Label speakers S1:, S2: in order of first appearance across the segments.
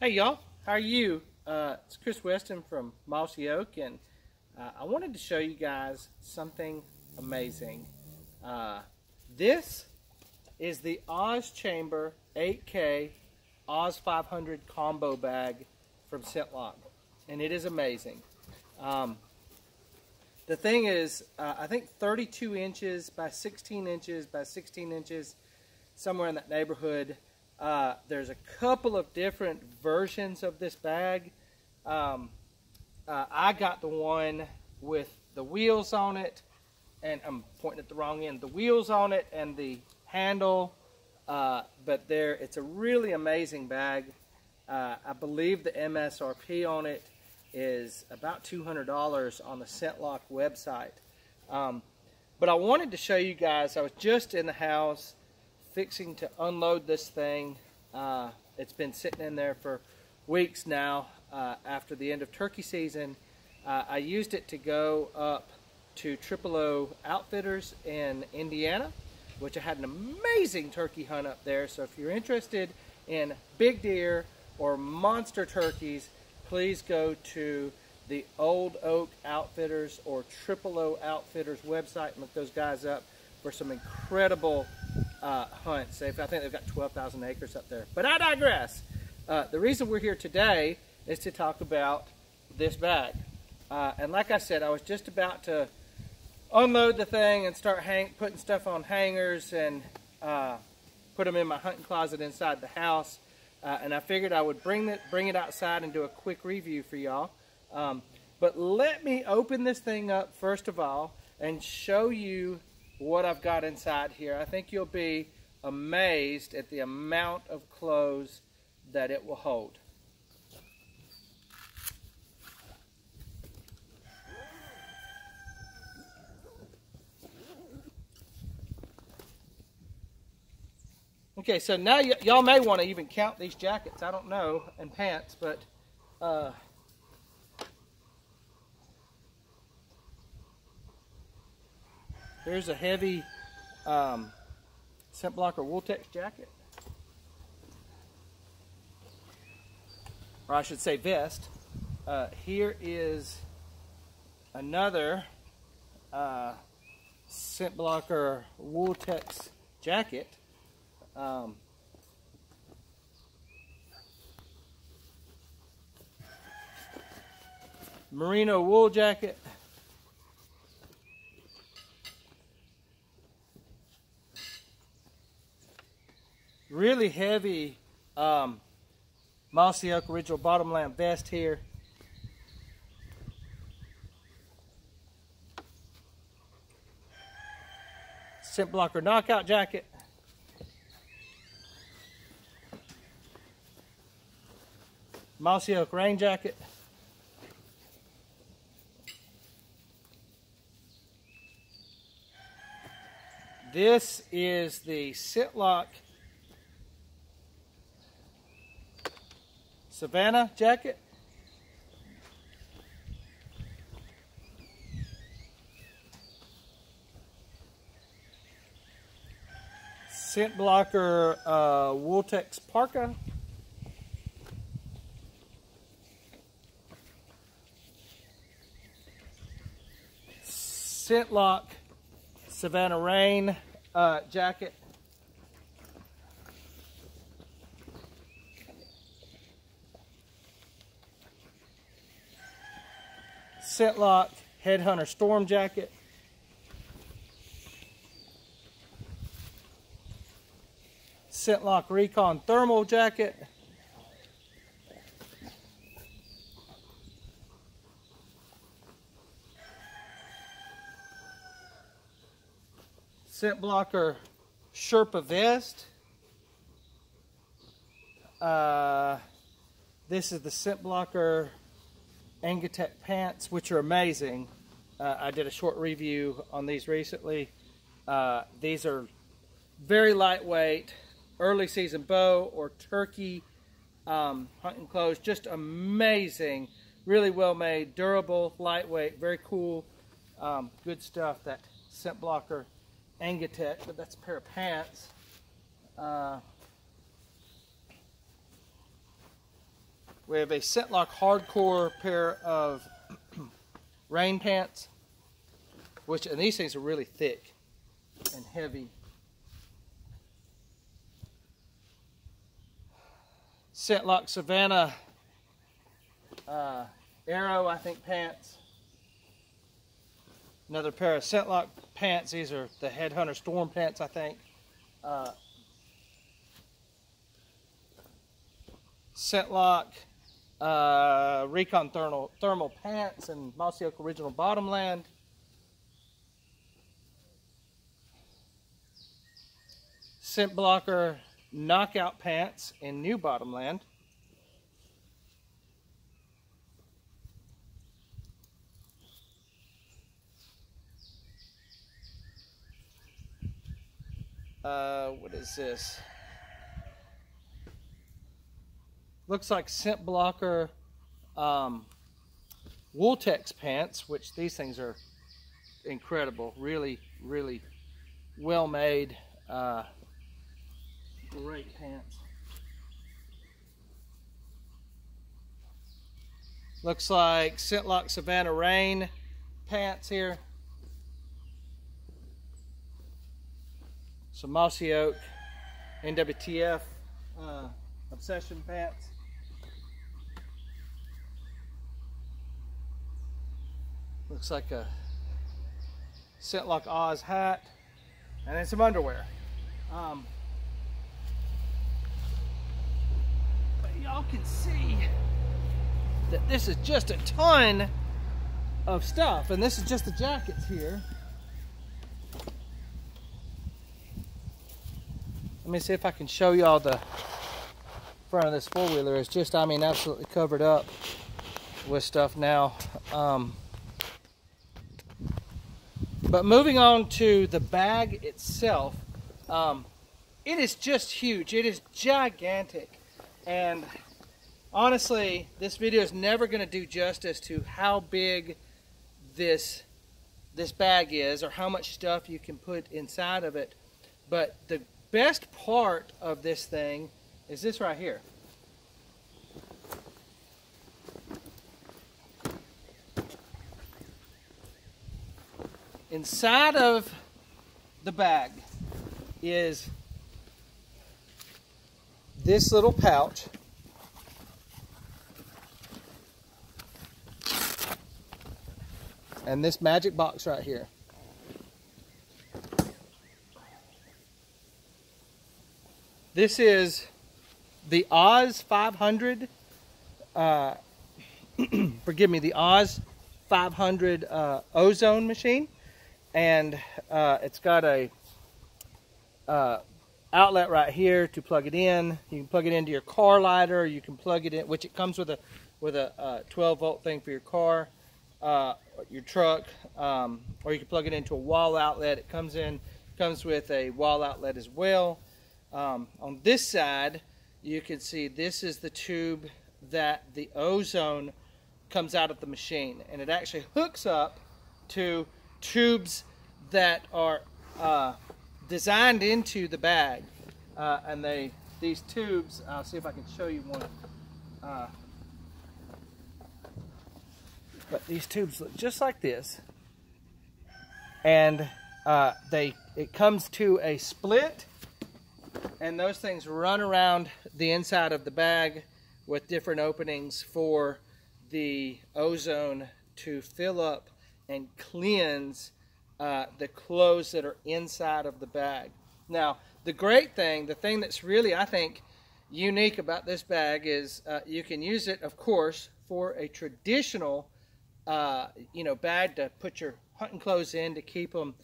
S1: Hey y'all, how are you? Uh, it's Chris Weston from Mossy Oak, and uh, I wanted to show you guys something amazing. Uh, this is the Oz Chamber 8K Oz 500 combo bag from ScentLok, and it is amazing. Um, the thing is, uh, I think 32 inches by 16 inches by 16 inches, somewhere in that neighborhood. Uh, there's a couple of different versions of this bag. Um, uh, I got the one with the wheels on it, and I'm pointing at the wrong end. The wheels on it and the handle, uh, but there, it's a really amazing bag. Uh, I believe the MSRP on it is about $200 on the ScentLok website. Um, but I wanted to show you guys, I was just in the house fixing to unload this thing. Uh, it's been sitting in there for weeks now uh, after the end of turkey season. Uh, I used it to go up to Triple O Outfitters in Indiana, which I had an amazing turkey hunt up there. So if you're interested in big deer or monster turkeys, please go to the Old Oak Outfitters or Triple O Outfitters website and look those guys up for some incredible uh, hunts. They've, I think they've got 12,000 acres up there. But I digress. Uh, the reason we're here today is to talk about this bag. Uh, and like I said, I was just about to unload the thing and start hang putting stuff on hangers and uh, put them in my hunting closet inside the house. Uh, and I figured I would bring it, bring it outside and do a quick review for y'all. Um, but let me open this thing up first of all and show you what I've got inside here. I think you'll be amazed at the amount of clothes that it will hold. Okay, so now y'all may want to even count these jackets. I don't know, and pants, but uh, here's a heavy um, scent blocker Wooltex jacket. Or I should say vest. Uh, here is another uh, scent blocker Wooltex jacket. Um, merino wool jacket. Really heavy um, Mossy Oak Original Bottomland vest here. Scent blocker knockout jacket. Mossy Oak rain jacket. This is the ScentLok Savannah jacket. Scent blocker uh, Wooltex parka. ScentLok Savannah Rain uh, jacket. ScentLok Headhunter Storm jacket. ScentLok Recon Thermal jacket. scent blocker Sherpa vest. Uh, this is the scent blocker Angatech pants, which are amazing. Uh, I did a short review on these recently. Uh, these are very lightweight, early season bow or turkey um, hunting clothes. Just amazing, really well made, durable, lightweight, very cool, um, good stuff. That scent blocker Angatech, but that's a pair of pants. Uh, We have a ScentLok Hardcore pair of rain pants, which, and these things are really thick and heavy. ScentLok Savannah uh, Aero, I think, pants. Another pair of ScentLok pants. These are the Headhunter Storm pants, I think. Uh, ScentLok uh, Recon thermal, thermal pants and Mossy Oak Original Bottomland. Scent Blocker Knockout pants in New Bottomland. Uh, what is this? Looks like scent blocker um, Wooltex pants, which these things are incredible. Really, really well made. Uh, great pants. Looks like ScentLok Savannah Rain pants here. Some Mossy Oak NWTF uh, Obsession pants. Looks like a ScentLok Oz hat. And then some underwear. Um, but y'all can see that this is just a ton of stuff. And this is just the jackets here. Let me see if I can show y'all the front of this four-wheeler. It's just, I mean, absolutely covered up with stuff now. Um, but moving on to the bag itself, um, it is just huge. It is gigantic. And honestly, this video is never going to do justice to how big this this bag is or how much stuff you can put inside of it. But the best part of this thing is this right here. Inside of the bag is this little pouch. And this magic box right here. This is the Oz 500. Uh, forgive me, the Oz 500 uh, ozone machine and uh, it's got a uh, outlet right here to plug it in. You can plug it into your car lighter. You can plug it in, which it comes with a with a uh, 12 volt thing for your car, uh, your truck, um, or you can plug it into a wall outlet. It comes in comes with a wall outlet as well. Um, on this side, you can see this is the tube that the ozone comes out of the machine, and it actually hooks up to tubes that are uh, designed into the bag. Uh, and they these tubes, I'll see if I can show you one. Uh, but these tubes look just like this. And uh, they it comes to a split and those things run around the inside of the bag with different openings for the ozone to fill up and cleanse uh, the clothes that are inside of the bag. Now, the great thing, the thing that's really, I think, unique about this bag is uh, you can use it, of course, for a traditional, uh, you know, bag to put your hunting clothes in to keep them,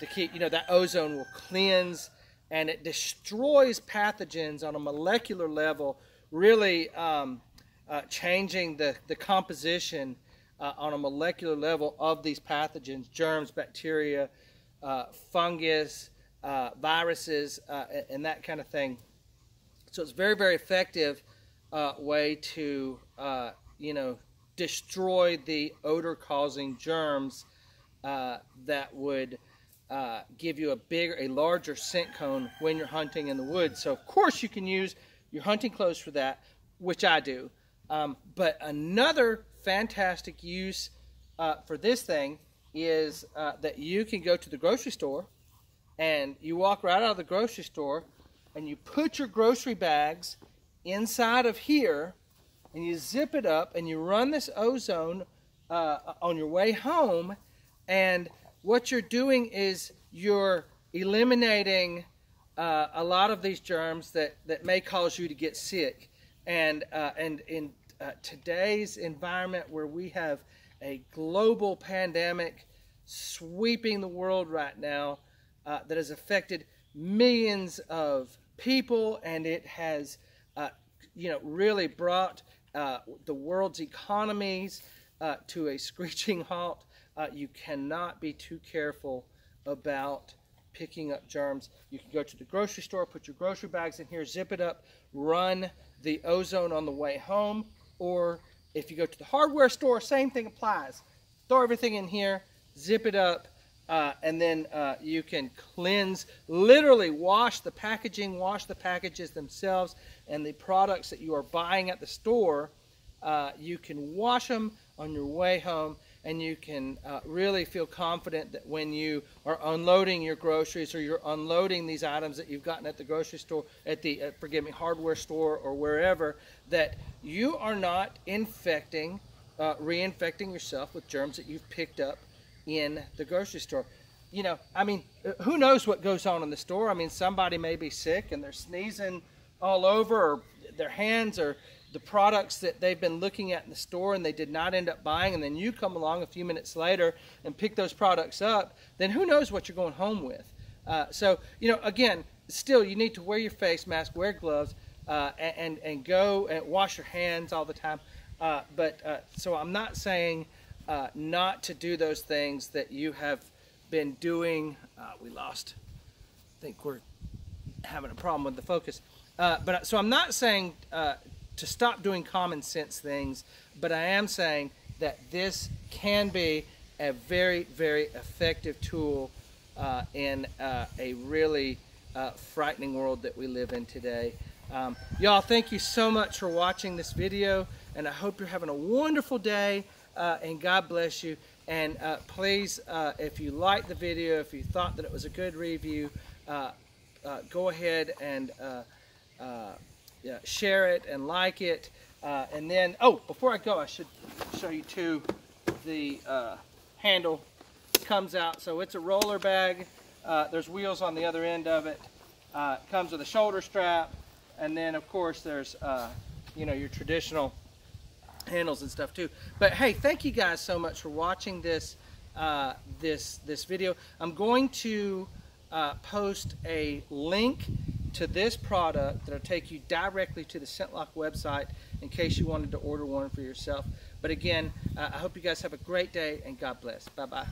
S1: to keep, you know, that ozone will cleanse and it destroys pathogens on a molecular level, really um, uh, changing the, the composition uh, on a molecular level of these pathogens, germs, bacteria, uh, fungus, uh, viruses, uh, and that kind of thing. So it's very, very effective uh, way to, uh, you know, destroy the odor-causing germs that would give you a bigger, a larger scent cone when you're hunting in the woods. So of course you can use your hunting clothes for that, which I do. Um, but another fantastic use uh, for this thing is uh, that you can go to the grocery store and you walk right out of the grocery store and you put your grocery bags inside of here and you zip it up and you run this ozone uh, on your way home. And what you're doing is you're eliminating uh, a lot of these germs that, that may cause you to get sick. And uh, and in uh, today's environment where we have a global pandemic sweeping the world right now uh, that has affected millions of people and it has uh, you know really brought uh, the world's economies uh, to a screeching halt. Uh, you cannot be too careful about picking up germs. You can go to the grocery store put your grocery bags in here zip it up run the ozone on the way home or if you go to the hardware store same thing applies. Throw everything in here zip it up uh, and then uh, you can cleanse, literally wash the packaging, wash the packages themselves, and the products that you are buying at the store, uh, you can wash them on your way home, and you can uh, really feel confident that when you are unloading your groceries or you're unloading these items that you've gotten at the grocery store, at the, uh, forgive me, hardware store or wherever, that you are not infecting, uh, reinfecting yourself with germs that you've picked up in the grocery store. You know, I mean, who knows what goes on in the store? I mean, somebody may be sick and they're sneezing all over, or their hands or the products that they've been looking at in the store and they did not end up buying, and then you come along a few minutes later and pick those products up, then who knows what you're going home with. Uh, so, you know, again, still, you need to wear your face mask, wear gloves, uh, and, and go and wash your hands all the time. Uh, but uh, so I'm not saying uh, not to do those things that you have been doing. Uh, we lost. I think we're having a problem with the focus. But so I'm not saying to stop doing common sense things, but I am saying that this can be a very, very effective tool uh, in uh, a really frightening world that we live in today. Um, y'all, thank you so much for watching this video, and I hope you're having a wonderful day uh, and God bless you. And uh, please, uh, if you liked the video, if you thought that it was a good review, uh, uh, go ahead and uh, yeah, share it and like it. Uh, and then, oh, before I go, I should show you too the uh, handle comes out. So it's a roller bag. there's wheels on the other end of it. it comes with a shoulder strap. And then, of course, there's, you know, your traditional handles and stuff too. But hey, thank you guys so much for watching this uh, this this video. I'm going to uh, post a link to this product that'll take you directly to the ScentLok website in case you wanted to order one for yourself. But again, uh, I hope you guys have a great day and God bless. Bye bye.